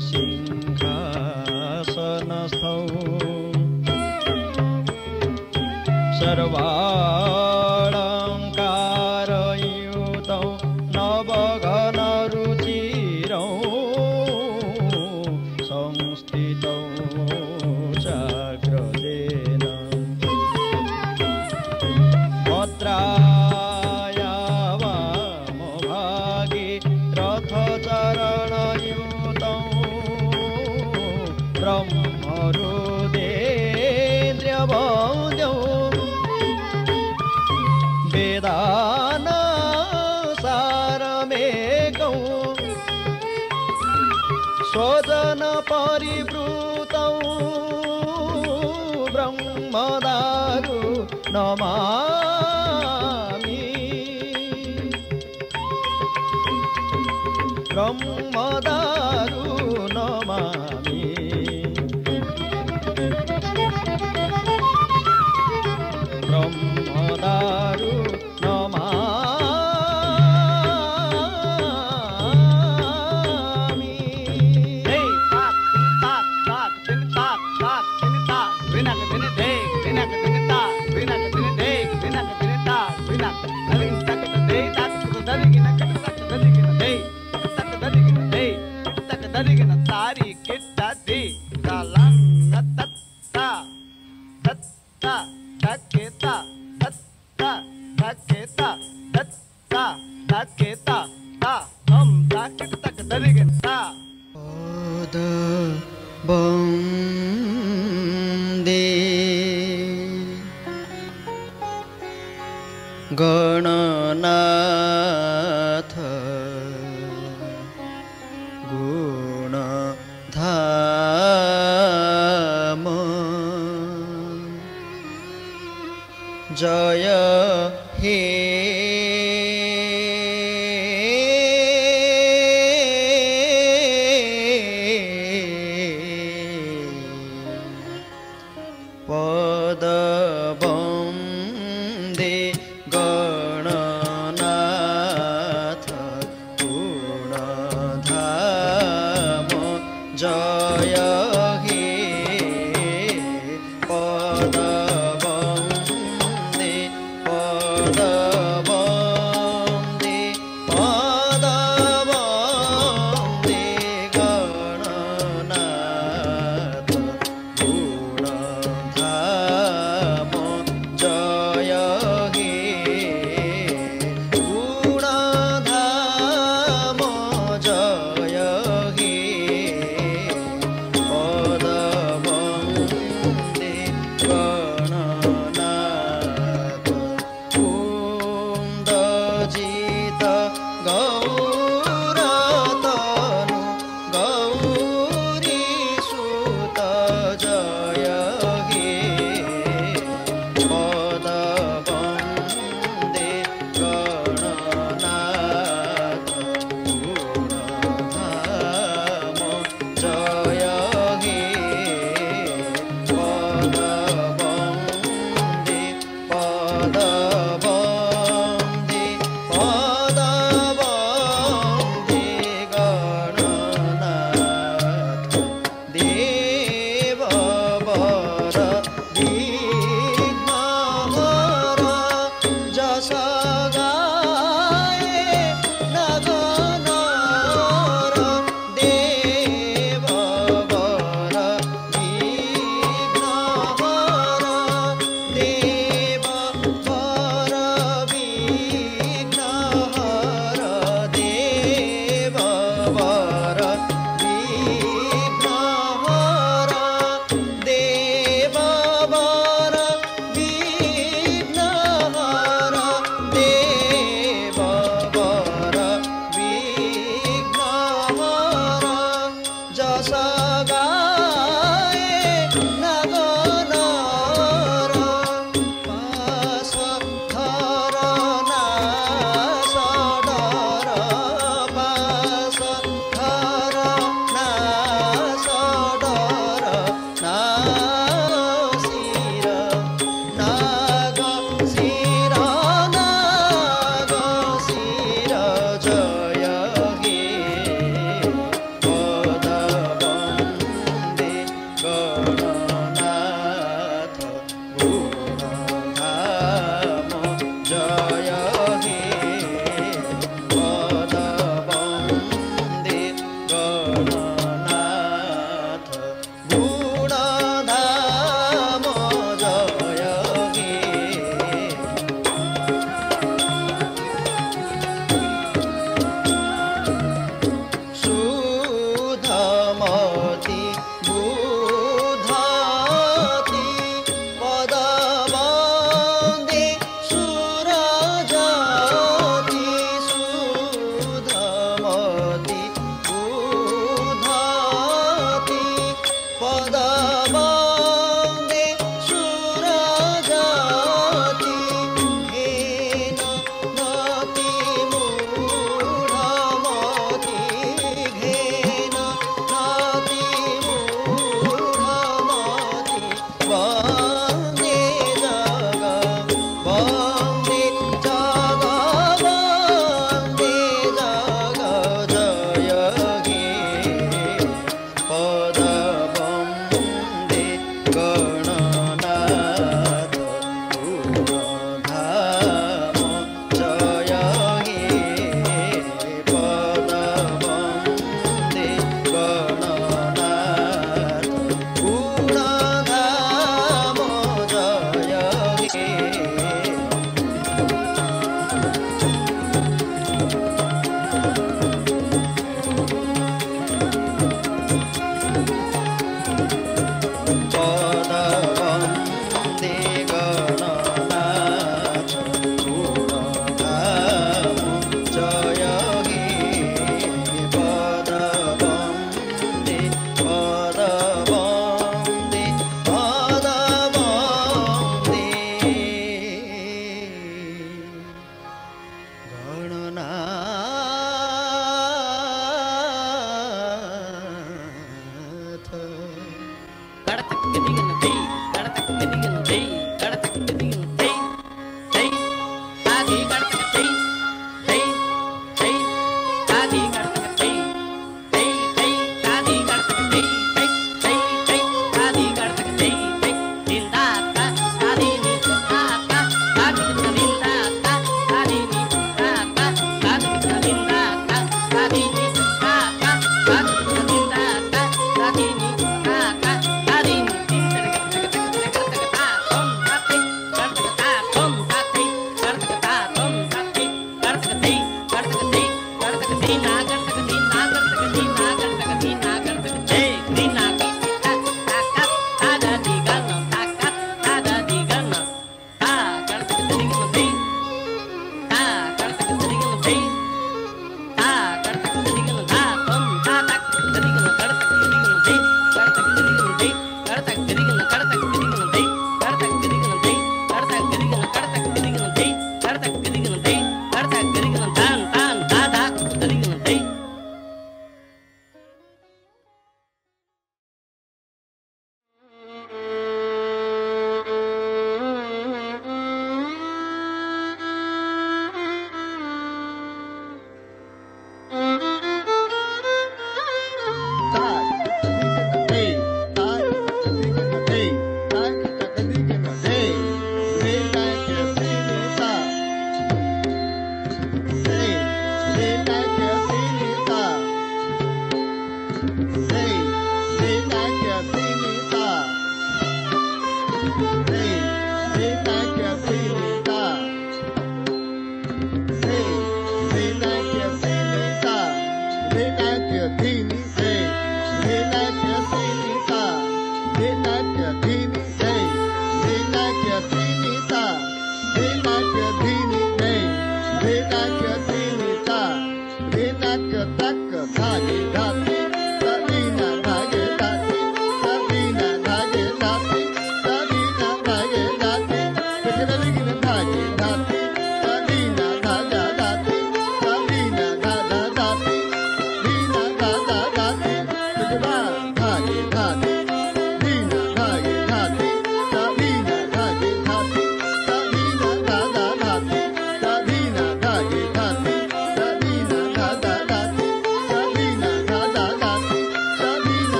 conocí. గమ్మ దారు నమా জয় হে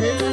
Yeah.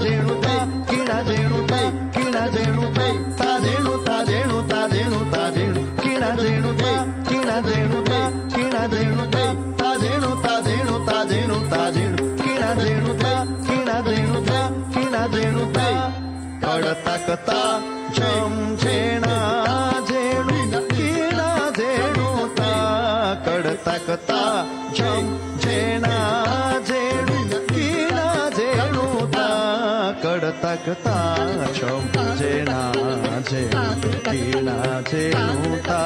झेणु किणा झेणुता किणा झेणुता किणा झेणुता ता झेणुता झेणुता झेणुता झेणु किणा झेणुता किणा झेणुता किणा झेणुता ता झेणुता झेणुता झेणुता झेणु किणा झेणुता किणा झेणुता किणा झेणुता कडता कता झम झेणा झेणु कडता कता झम झेणा झेणु किणा झेणुता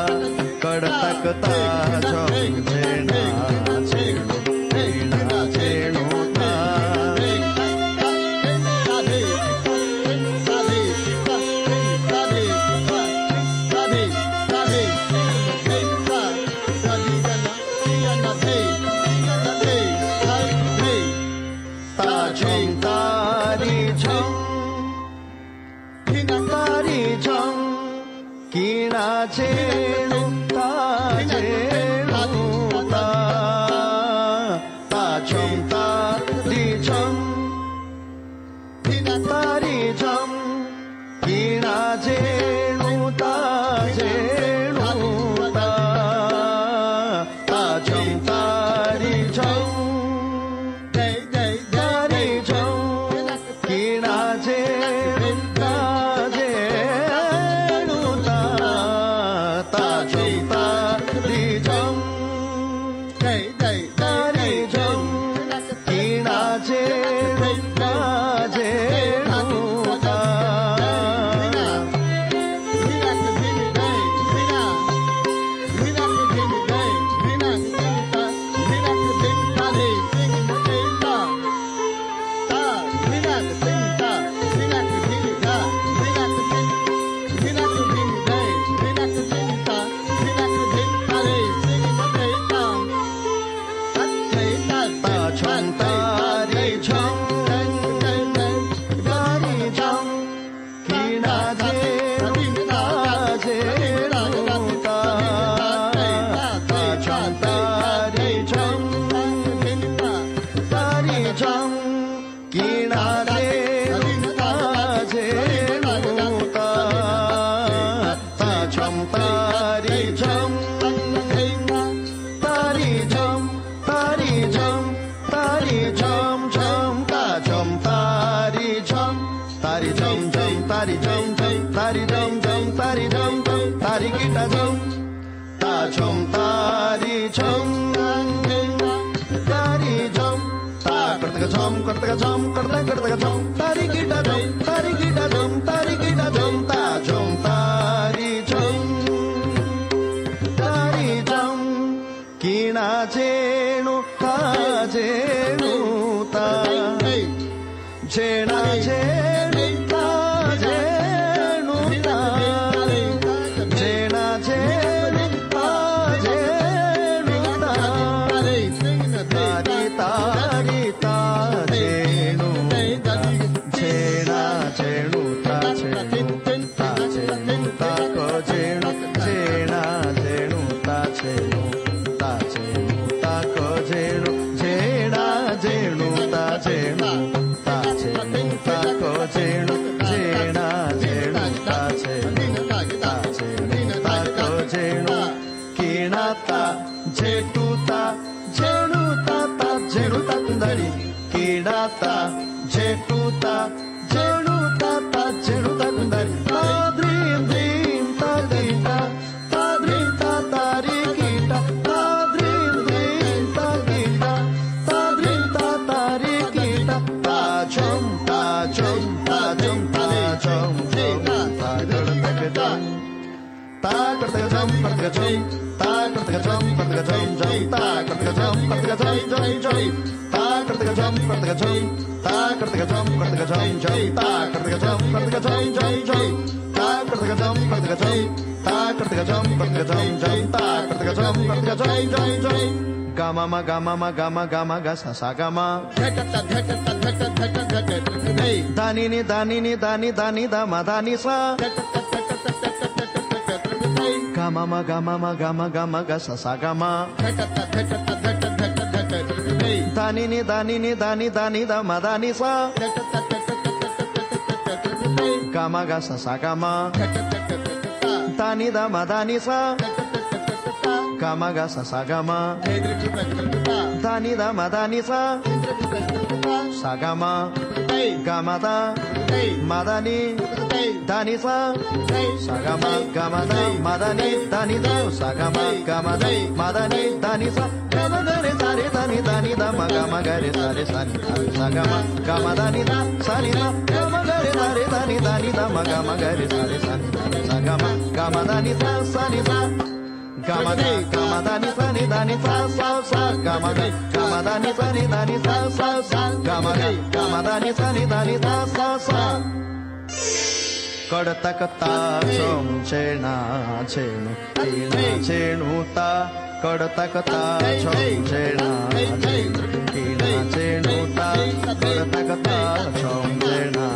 कडता कता झम झेणा আছে ता करतका झम करते झम करता करतका झम तारी गिटा झम तारी गिटा झम तारी गिटा झम ता जेटुता ता कर्तकजम कर्तकजम जय जय ता कर्तकजम कर्तकजम ता कर्तकजम कर्तकजम जय ता कर्तकजम कर्तकजम सा గమ మగ మమ గమ గమ గ సగమ దానిని దానిని దాని దాని దమ దాని సా గమ గ సగమ దాని దమ దాని సా గమ గ సగమ దాని దమ దాని సా సగమ గమద మదని dani sa sagama gama da madani dani da sagama gama da madani dani sa gama dani sa re dani dani da maga maga re sa re sa ni da sagama gama dani da sa ni da gama re sa re dani dani da maga maga re sa re sa ni da sagama gama dani sa sa ni da gama da gama da ni sa ni da ni sa sa sa gama da gama dani sa ni da ni sa sa sa gama da gama da ni sa dani da ni sa sa sa કડતકતા છેણા છેણું ટીણા છેણું તા કડતકતા છેણા ટીણા છેણું તા કડતકતા છેણા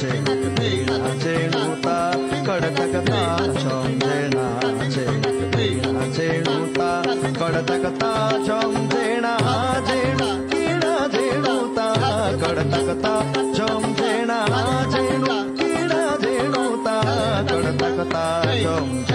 છેણા છેણું તા કડતકતા છેણા છેણા છેણું તા કડતકતા છેણા છેણા ટીણા છેણું તા કડતકતા છેણા છેણું Jones.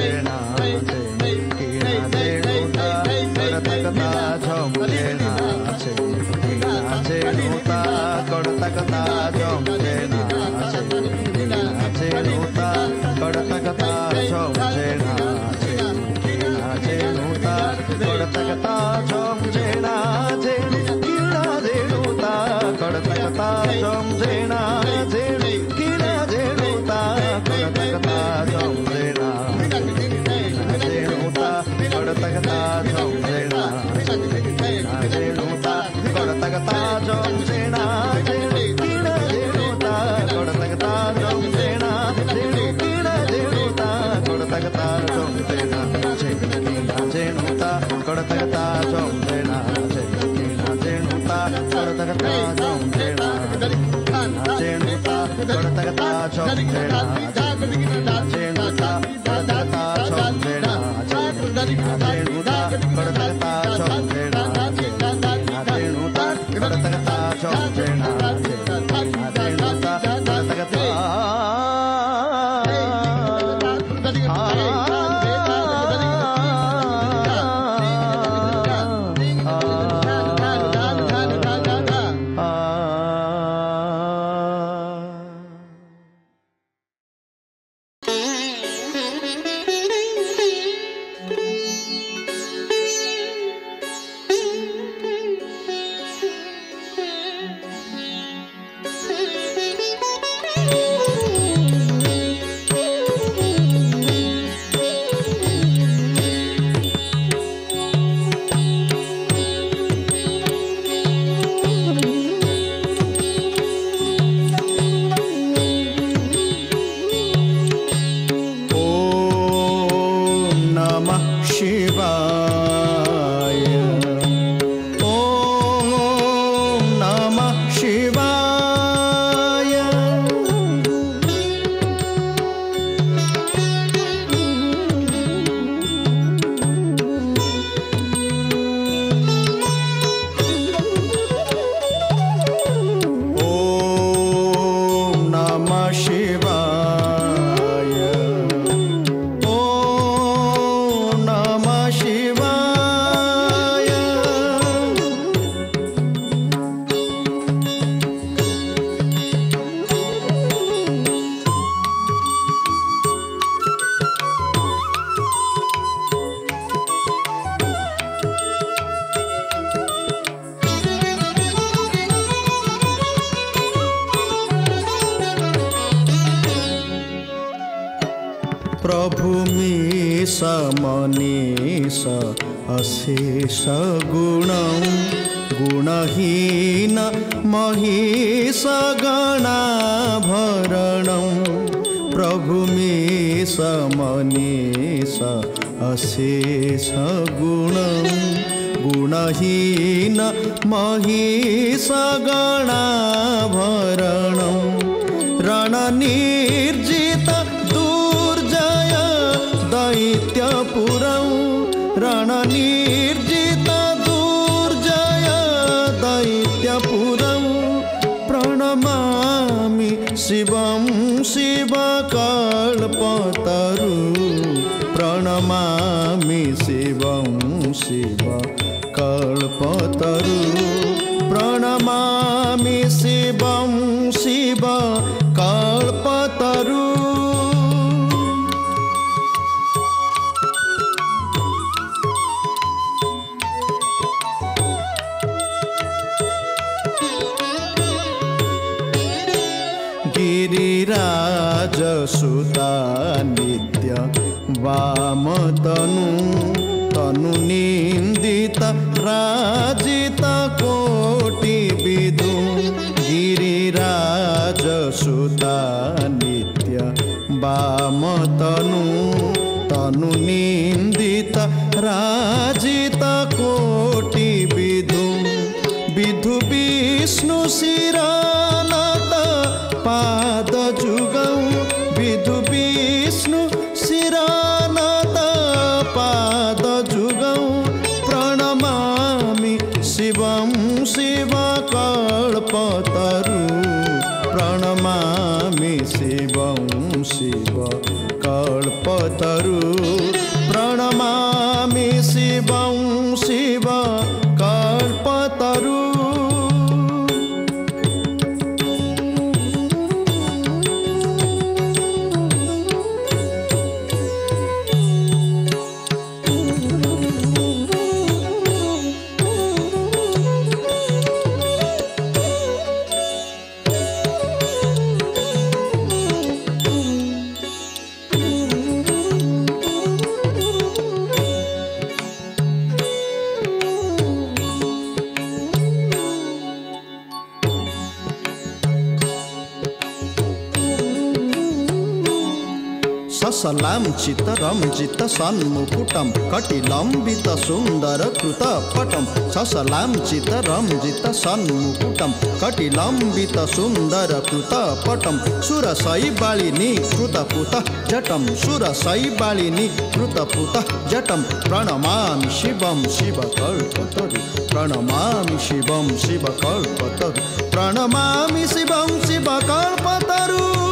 Jai सगुणं गुणहीन मही वामतनु तनु निन्दित राजित कोटि विधु विधु विष्णु शिरानत ससलाञ्चितरञ्जित सन्मुकुटं कटिलम्बित सुन्दरकृत पटं ससलाञ्चितरञ्जित सन्मुकुटं कटिलम्बित सुन्दरकृत पटं सुरसैबालिनी कृतपुतः जटं सुरसैबालिनी कृतपुतः जटं प्रणमामि शिवं शिवकल्पतरु प्रणमामि शिवं शिवकल्पतरु प्रणमामि शिवं शिवकल्पतरु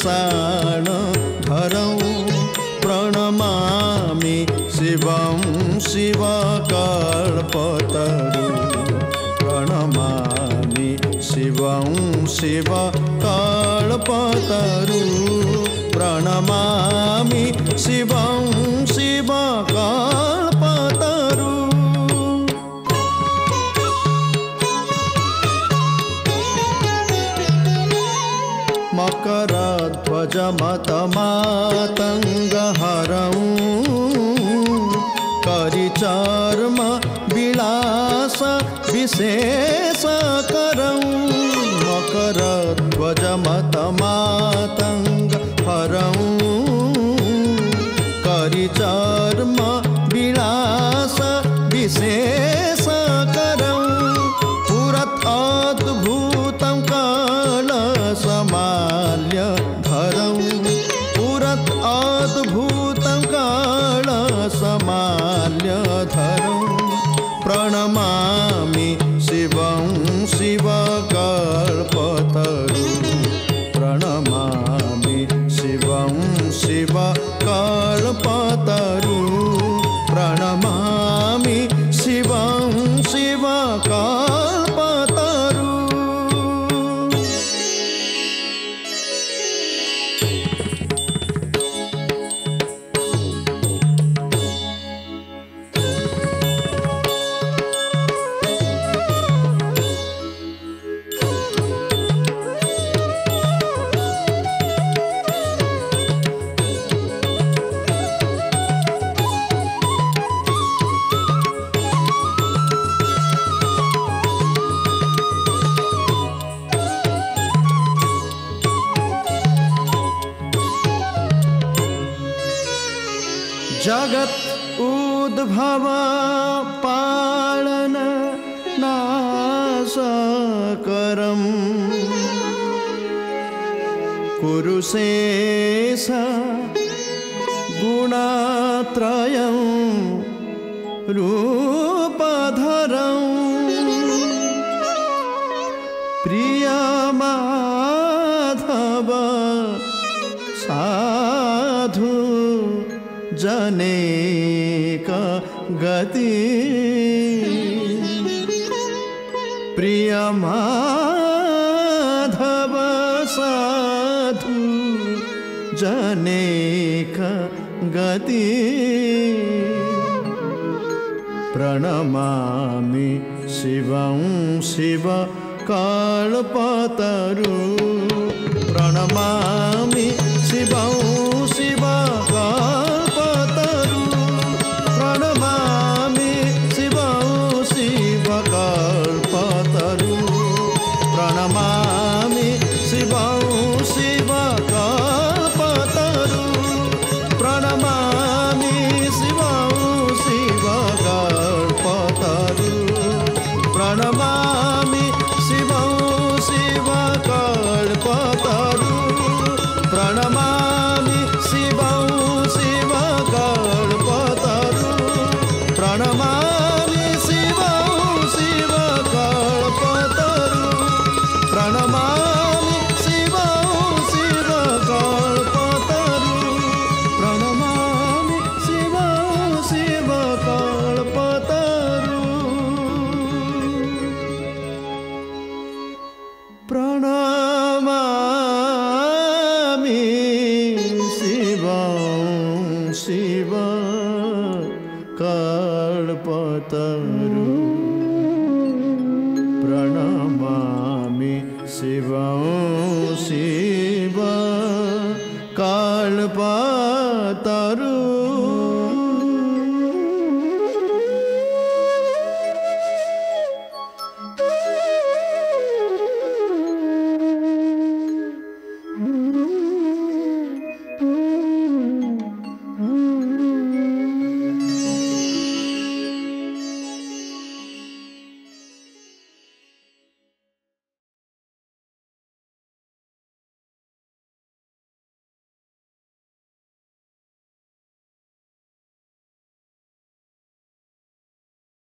विषाणधरं प्रणमामि शिवं शिवकल्पतरु प्रणमामि शिवं शिवकल्पतरु प्रणमामि शिवं मकरध्वजमतमातङ्गहरं करिचर्म विलास विशेष करूँ मातंग मकरध्वजमतमातङ्गहरं करिचर्म जगत उद्भव पालन नाशकरम् कुरुशेष जगति प्रियमाधव साधु जनेक गति। प्रणमामि शिवं शिव कालपतरु। प्रणमामि शिवं